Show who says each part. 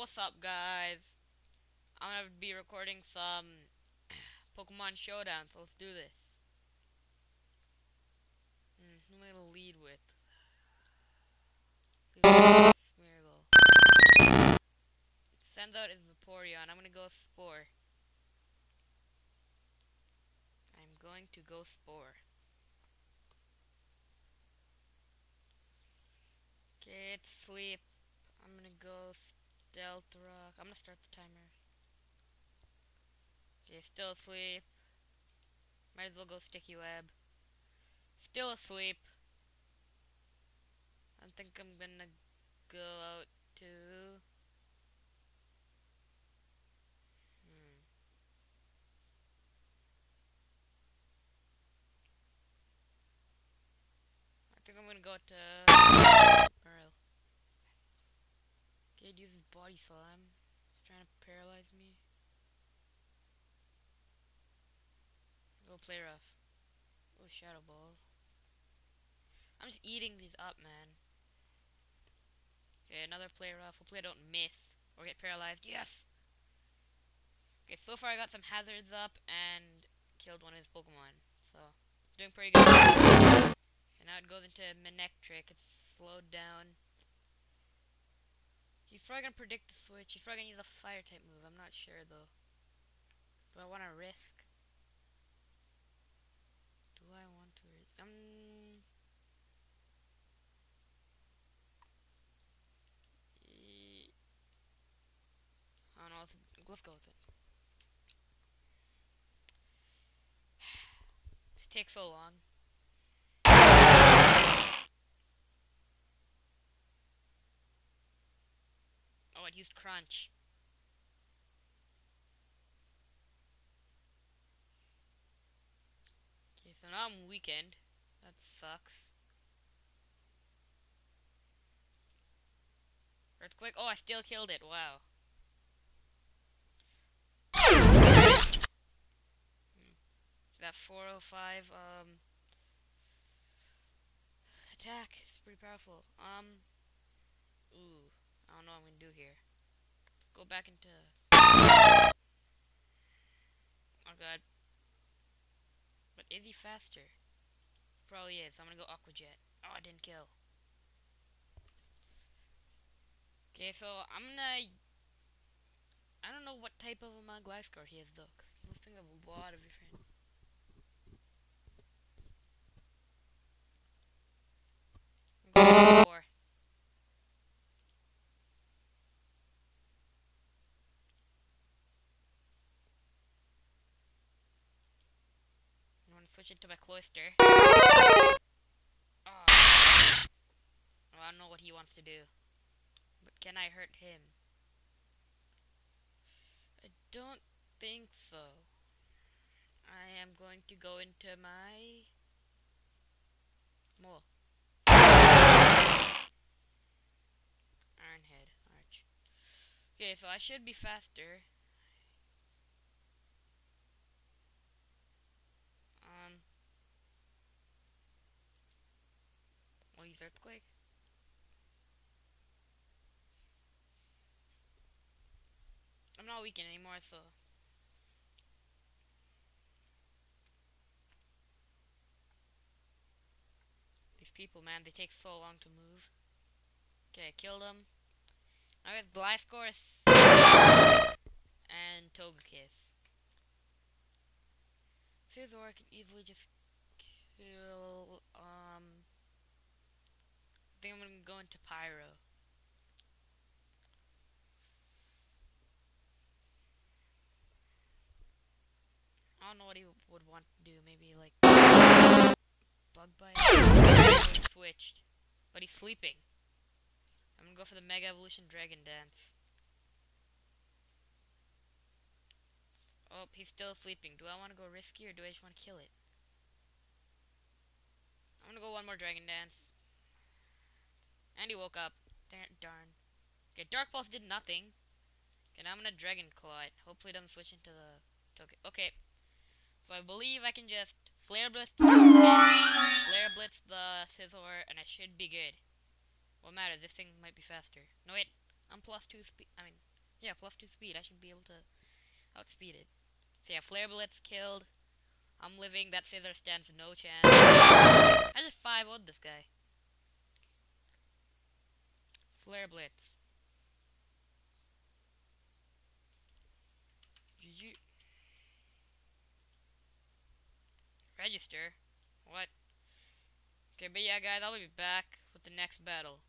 Speaker 1: what's up, guys? I'm gonna be recording some Pokemon Showdown, so let's do this. Hmm, who am I gonna lead with? Smeargle. Sends out is Vaporeon. I'm gonna go Spore. I'm going to go Spore. Get sleep. I'm gonna go Rock. I'm gonna start the timer. Okay, still asleep. Might as well go Sticky Web. Still asleep. I think I'm gonna go out to. Hmm. I think I'm gonna go to. Kid uses body slam. He's trying to paralyze me. Go play rough. Oh, shadow ball. I'm just eating these up, man. Okay, another play rough. Hopefully I don't miss or get paralyzed. Yes! Okay, so far I got some hazards up and killed one of his Pokemon. So, doing pretty good. And now it goes into Manectric. It's slowed down. He's probably gonna predict the switch. He's probably gonna use a fire type move. I'm not sure though. Do I want to risk? Do I want to risk? Um. I don't know. Let's, let's go with it. this takes so long. It used crunch. Okay, so now I'm weakened. That sucks. Earthquake? Oh, I still killed it. Wow. Hmm. That 405 um attack is pretty powerful. Um ooh. I don't know what I'm gonna do here. Go back into. Oh god. But is he faster? Probably is. I'm gonna go Aqua Jet. Oh, I didn't kill. Okay, so I'm gonna. I don't know what type of a Gliscor he has though, because those things have a lot of different. Switch it to my Cloyster. Oh. Well, I don't know what he wants to do. But can I hurt him? I don't think so. I am going to go into my... More. Ironhead Arch. Okay, so I should be faster. Earthquake? I'm not weakened anymore, so... These people, man, they take so long to move. Okay, I killed them. I got Gliscor and Togekiss. Scizor can easily just kill, um, think I'm gonna go into Pyro. I don't know what he would want to do. Maybe like bug bite. switched, but he's sleeping. I'm gonna go for the Mega Evolution Dragon Dance. Oh, he's still sleeping. Do I want to go risky or do I just want to kill it? I'm gonna go one more Dragon Dance. And he woke up. Darn. darn. Okay, Dark Pulse did nothing. Okay, now I'm gonna Dragon Claw it. Hopefully it doesn't switch into the token. Okay. So I believe I can just Flare Blitz, Flare Blitz the Scizor, and I should be good. What matters? This thing might be faster. No wait, I'm plus two speed. I mean, Yeah, plus two speed. I should be able to outspeed it. So yeah, Flare Blitz killed. I'm living. That Scizor stands no chance. I just 5 0 this guy. Flare Blitz. Register? What? Okay, but yeah, guys, I'll be back with the next battle.